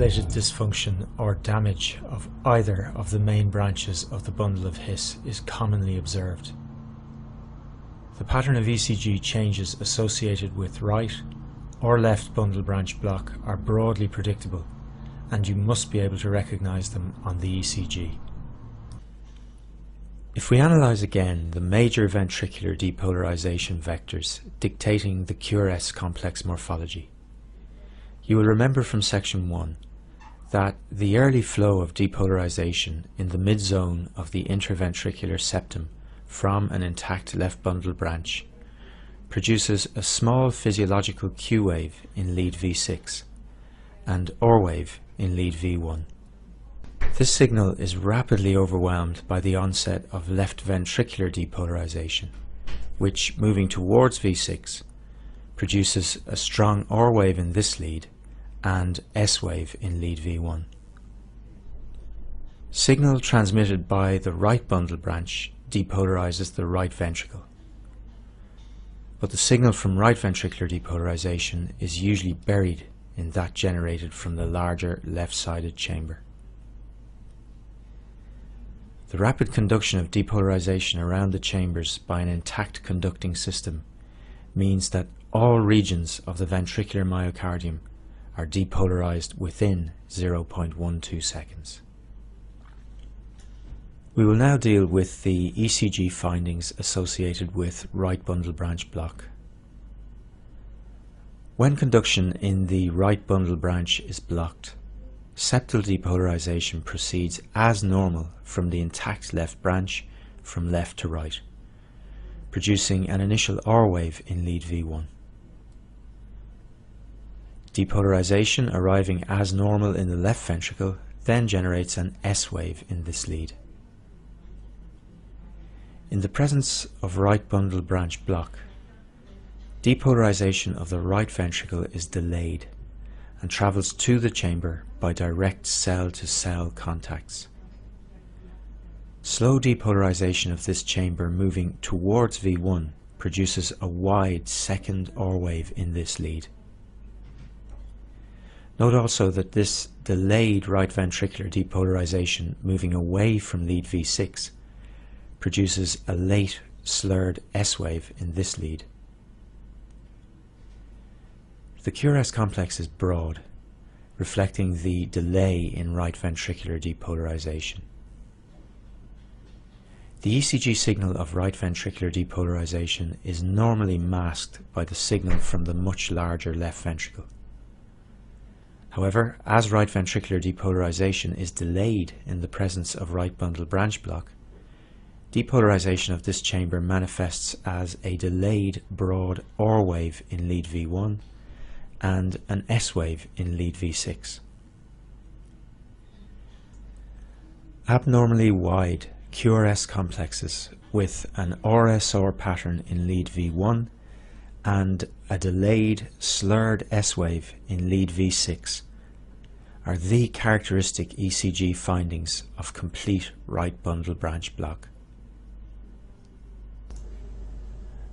isolated dysfunction or damage of either of the main branches of the bundle of His is commonly observed. The pattern of ECG changes associated with right or left bundle branch block are broadly predictable and you must be able to recognize them on the ECG. If we analyze again the major ventricular depolarization vectors dictating the QRS complex morphology, you will remember from section 1 that the early flow of depolarization in the mid-zone of the interventricular septum from an intact left bundle branch produces a small physiological Q wave in lead V6 and R wave in lead V1. This signal is rapidly overwhelmed by the onset of left ventricular depolarization, which, moving towards V6, produces a strong R wave in this lead and S wave in lead V1. Signal transmitted by the right bundle branch depolarizes the right ventricle. But the signal from right ventricular depolarization is usually buried in that generated from the larger left-sided chamber. The rapid conduction of depolarization around the chambers by an intact conducting system means that all regions of the ventricular myocardium are depolarized within 0.12 seconds. We will now deal with the ECG findings associated with right bundle branch block. When conduction in the right bundle branch is blocked, septal depolarization proceeds as normal from the intact left branch from left to right, producing an initial R wave in lead V1. Depolarization arriving as normal in the left ventricle then generates an S wave in this lead. In the presence of right bundle branch block, depolarization of the right ventricle is delayed and travels to the chamber by direct cell-to-cell -cell contacts. Slow depolarization of this chamber moving towards V1 produces a wide second R wave in this lead. Note also that this delayed right ventricular depolarization moving away from lead V6 produces a late slurred S wave in this lead. The QRS complex is broad, reflecting the delay in right ventricular depolarization. The ECG signal of right ventricular depolarization is normally masked by the signal from the much larger left ventricle. However, as right ventricular depolarization is delayed in the presence of right bundle branch block, depolarization of this chamber manifests as a delayed broad R wave in lead V1 and an S wave in lead V6. Abnormally wide QRS complexes with an RSR pattern in lead V1 and a delayed slurred S wave in lead V6 are the characteristic ECG findings of complete right bundle branch block.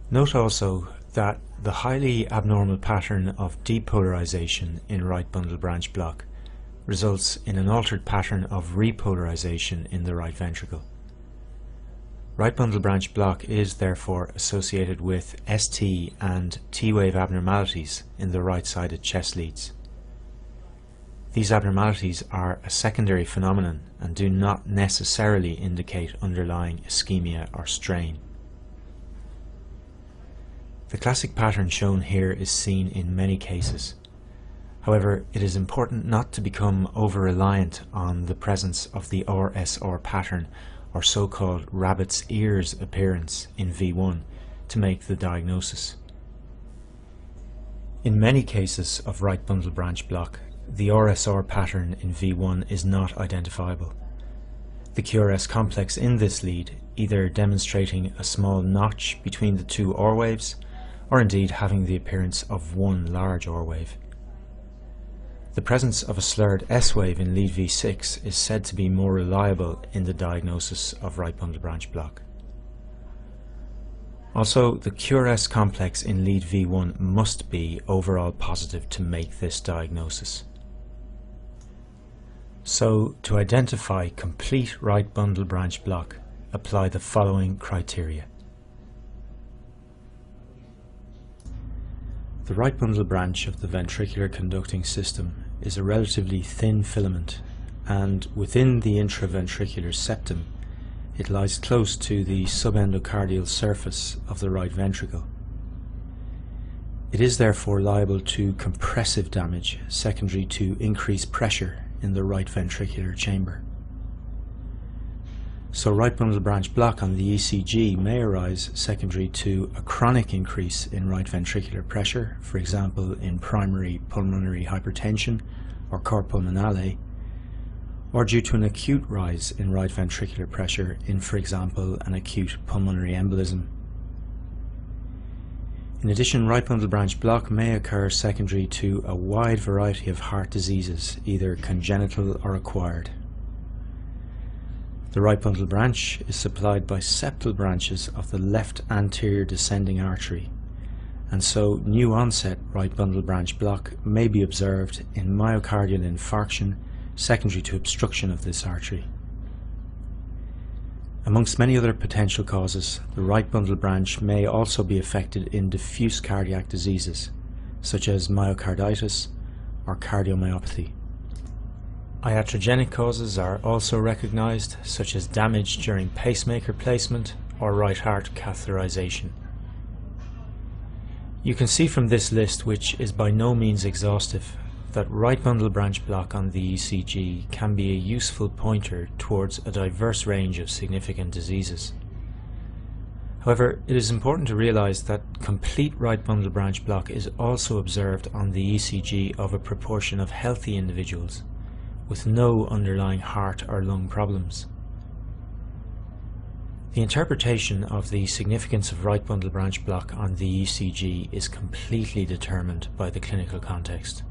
Note also that the highly abnormal pattern of depolarization in right bundle branch block results in an altered pattern of repolarization in the right ventricle. Right bundle branch block is therefore associated with ST and T-wave abnormalities in the right-sided chest leads. These abnormalities are a secondary phenomenon and do not necessarily indicate underlying ischemia or strain. The classic pattern shown here is seen in many cases. However, it is important not to become over-reliant on the presence of the RSR pattern or so-called rabbit's ears appearance in V1 to make the diagnosis. In many cases of right bundle branch block, the RSR pattern in V1 is not identifiable. The QRS complex in this lead either demonstrating a small notch between the two R waves or indeed having the appearance of one large R wave. The presence of a slurred S wave in lead V6 is said to be more reliable in the diagnosis of right bundle branch block. Also, the QRS complex in lead V1 must be overall positive to make this diagnosis. So, to identify complete right bundle branch block, apply the following criteria. The right bundle branch of the ventricular conducting system is a relatively thin filament and within the intraventricular septum it lies close to the subendocardial surface of the right ventricle. It is therefore liable to compressive damage secondary to increased pressure in the right ventricular chamber. So right bundle branch block on the ECG may arise secondary to a chronic increase in right ventricular pressure, for example in primary pulmonary hypertension or cor pulmonale, or due to an acute rise in right ventricular pressure in, for example, an acute pulmonary embolism. In addition, right bundle branch block may occur secondary to a wide variety of heart diseases, either congenital or acquired. The right bundle branch is supplied by septal branches of the left anterior descending artery, and so new onset right bundle branch block may be observed in myocardial infarction secondary to obstruction of this artery. Amongst many other potential causes, the right bundle branch may also be affected in diffuse cardiac diseases, such as myocarditis or cardiomyopathy. Iatrogenic causes are also recognized, such as damage during pacemaker placement or right heart catheterization. You can see from this list, which is by no means exhaustive, that right bundle branch block on the ECG can be a useful pointer towards a diverse range of significant diseases. However, it is important to realize that complete right bundle branch block is also observed on the ECG of a proportion of healthy individuals with no underlying heart or lung problems. The interpretation of the significance of right bundle branch block on the ECG is completely determined by the clinical context.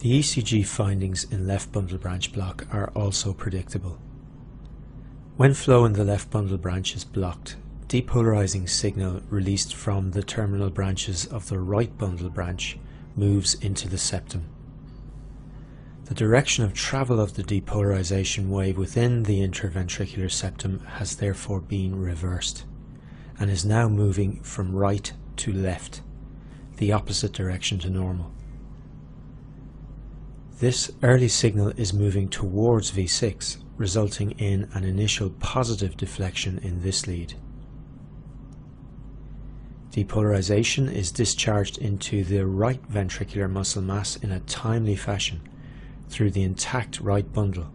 The ECG findings in left bundle branch block are also predictable. When flow in the left bundle branch is blocked, depolarizing signal released from the terminal branches of the right bundle branch moves into the septum. The direction of travel of the depolarization wave within the interventricular septum has therefore been reversed and is now moving from right to left, the opposite direction to normal. This early signal is moving towards V6, resulting in an initial positive deflection in this lead. Depolarization is discharged into the right ventricular muscle mass in a timely fashion through the intact right bundle.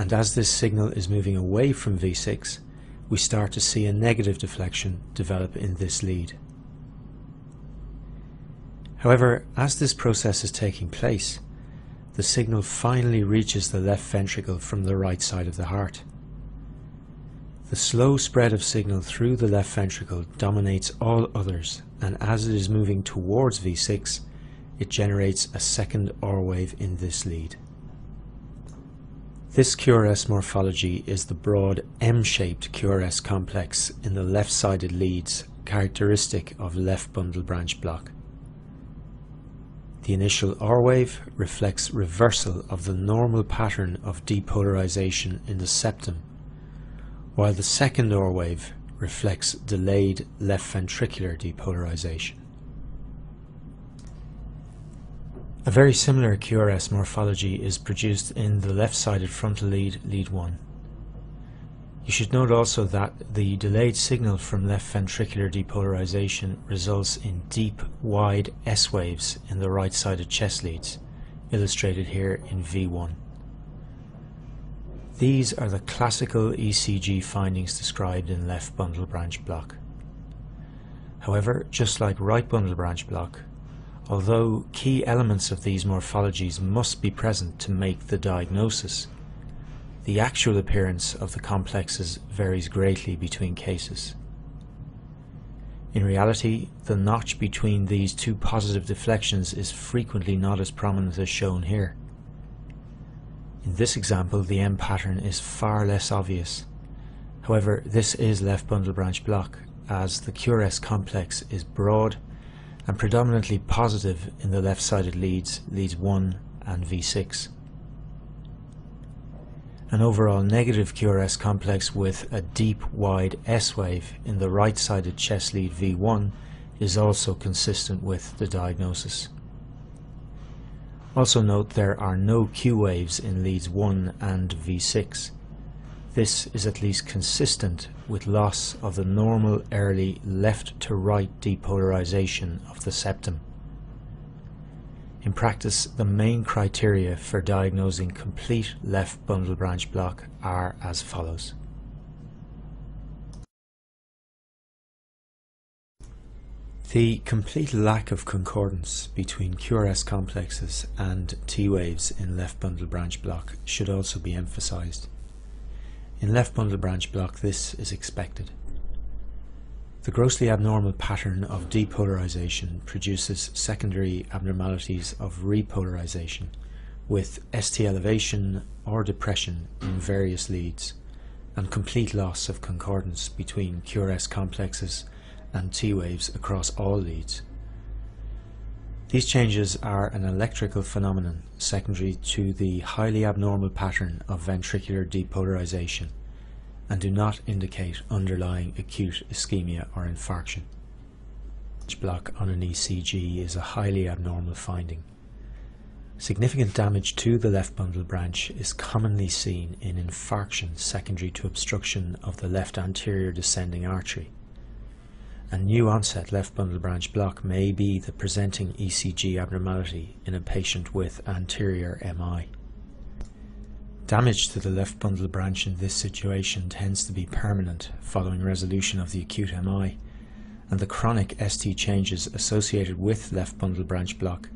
And as this signal is moving away from V6, we start to see a negative deflection develop in this lead. However, as this process is taking place, the signal finally reaches the left ventricle from the right side of the heart. The slow spread of signal through the left ventricle dominates all others, and as it is moving towards V6, it generates a second R wave in this lead. This QRS morphology is the broad M-shaped QRS complex in the left-sided leads characteristic of left bundle branch block. The initial R wave reflects reversal of the normal pattern of depolarization in the septum, while the second R wave reflects delayed left ventricular depolarization. A very similar QRS morphology is produced in the left-sided frontal lead, lead 1. You should note also that the delayed signal from left ventricular depolarization results in deep, wide S waves in the right-sided chest leads, illustrated here in V1. These are the classical ECG findings described in left bundle branch block. However, just like right bundle branch block, although key elements of these morphologies must be present to make the diagnosis, the actual appearance of the complexes varies greatly between cases. In reality, the notch between these two positive deflections is frequently not as prominent as shown here. In this example, the M pattern is far less obvious. However, this is left bundle branch block, as the QRS complex is broad and predominantly positive in the left-sided leads, leads 1 and V6. An overall negative QRS complex with a deep wide S wave in the right-sided chest lead V1 is also consistent with the diagnosis. Also note there are no Q waves in leads 1 and V6. This is at least consistent with loss of the normal early left to right depolarization of the septum. In practice, the main criteria for diagnosing complete left bundle branch block are as follows. The complete lack of concordance between QRS complexes and T waves in left bundle branch block should also be emphasized. In left bundle branch block this is expected. The grossly abnormal pattern of depolarization produces secondary abnormalities of repolarization with ST elevation or depression in various leads and complete loss of concordance between QRS complexes and T waves across all leads. These changes are an electrical phenomenon secondary to the highly abnormal pattern of ventricular depolarization and do not indicate underlying acute ischemia or infarction. Block on an ECG is a highly abnormal finding. Significant damage to the left bundle branch is commonly seen in infarction secondary to obstruction of the left anterior descending artery. A new onset left bundle branch block may be the presenting ECG abnormality in a patient with anterior MI. Damage to the left bundle branch in this situation tends to be permanent following resolution of the acute MI, and the chronic ST changes associated with left bundle branch block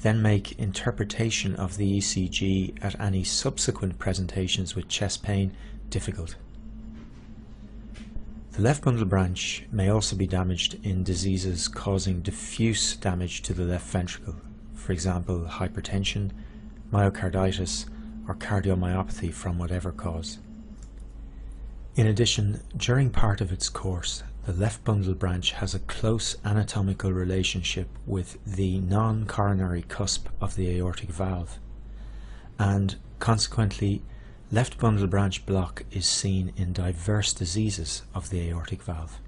then make interpretation of the ECG at any subsequent presentations with chest pain difficult. The left bundle branch may also be damaged in diseases causing diffuse damage to the left ventricle, for example hypertension, myocarditis, or cardiomyopathy from whatever cause. In addition, during part of its course, the left bundle branch has a close anatomical relationship with the non-coronary cusp of the aortic valve, and consequently, left bundle branch block is seen in diverse diseases of the aortic valve.